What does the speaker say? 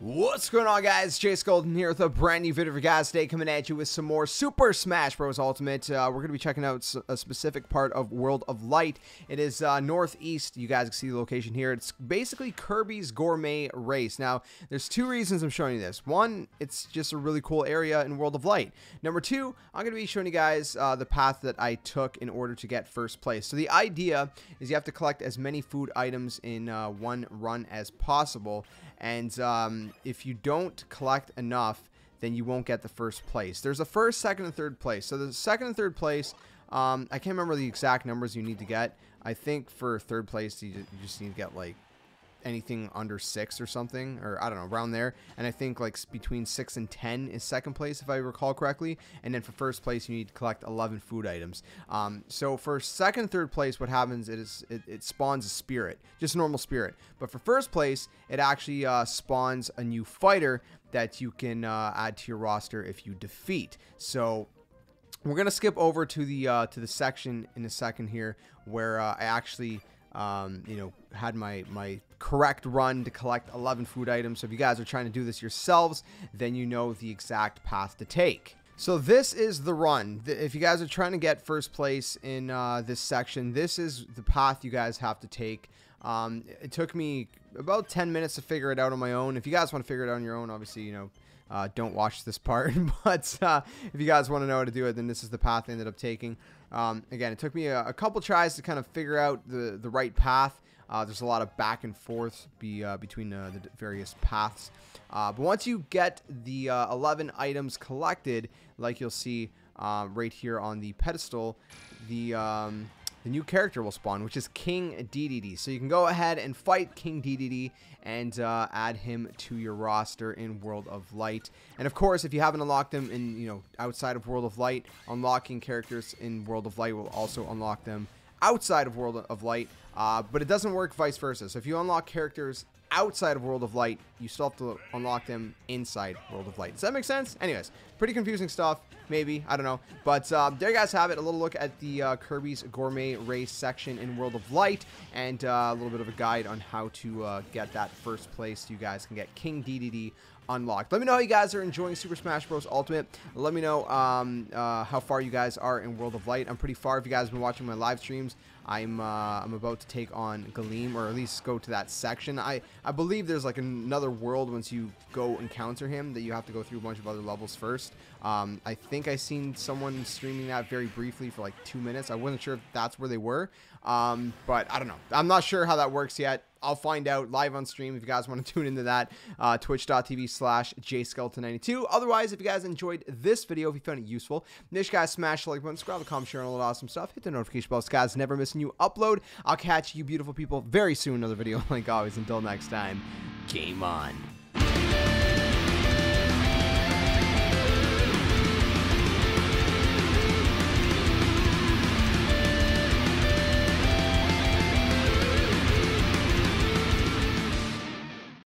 Whoa! What's going on guys? JSkeleton here with a brand new video for guys today coming at you with some more Super Smash Bros. Ultimate. Uh, we're going to be checking out a specific part of World of Light. It is uh, northeast. You guys can see the location here. It's basically Kirby's Gourmet Race. Now, there's two reasons I'm showing you this. One, it's just a really cool area in World of Light. Number two, I'm going to be showing you guys uh, the path that I took in order to get first place. So the idea is you have to collect as many food items in uh, one run as possible. And um, if you don't collect enough, then you won't get the first place. There's a first, second, and third place. So the second and third place, um, I can't remember the exact numbers you need to get. I think for third place, you just need to get like anything under six or something, or I don't know, around there. And I think like between six and 10 is second place, if I recall correctly. And then for first place, you need to collect 11 food items. Um, so for second, third place, what happens is it, it spawns a spirit, just a normal spirit. But for first place, it actually uh, spawns a new fighter that you can uh, add to your roster if you defeat. So we're gonna skip over to the uh, to the section in a second here where uh, I actually um, you know, had my, my correct run to collect 11 food items. So if you guys are trying to do this yourselves, then you know the exact path to take. So this is the run. If you guys are trying to get first place in uh, this section, this is the path you guys have to take. Um, it took me about 10 minutes to figure it out on my own. If you guys want to figure it out on your own, obviously, you know, uh, don't watch this part. but uh, if you guys want to know how to do it, then this is the path I ended up taking. Um, again, it took me a, a, couple tries to kind of figure out the, the right path. Uh, there's a lot of back and forth be, uh, between uh, the various paths. Uh, but once you get the uh, 11 items collected, like you'll see right here on the pedestal, the um, the new character will spawn, which is King Dedede. So you can go ahead and fight King Dedede and uh, add him to your roster in World of Light. And of course, if you haven't unlocked them in, you know, outside of World of Light, unlocking characters in World of Light will also unlock them outside of World of Light. Uh, but it doesn't work vice versa. So if you unlock characters outside of World of Light, you still have to unlock them inside World of Light. Does that make sense? Anyways, pretty confusing stuff. Maybe. I don't know. But uh, there you guys have it. A little look at the uh, Kirby's Gourmet Race section in World of Light. And uh, a little bit of a guide on how to uh, get that first place. You guys can get King Dedede unlocked. Let me know how you guys are enjoying Super Smash Bros. Ultimate. Let me know um, uh, how far you guys are in World of Light. I'm pretty far. If you guys have been watching my live streams, I'm uh, I'm about to take on Galeem, or at least go to that section. I, I believe there's like another world once you go encounter him that you have to go through a bunch of other levels first. Um, I think I seen someone streaming that very briefly for like two minutes. I wasn't sure if that's where they were, um, but I don't know. I'm not sure how that works yet. I'll find out live on stream if you guys want to tune into that. Uh, Twitch.tv slash jskeleton92. Otherwise, if you guys enjoyed this video, if you found it useful, make sure guys smash the like button, subscribe, comment, share, and all that awesome stuff. Hit the notification bell so guys never miss a new upload. I'll catch you beautiful people very soon. Another video like always. Until next time, game on.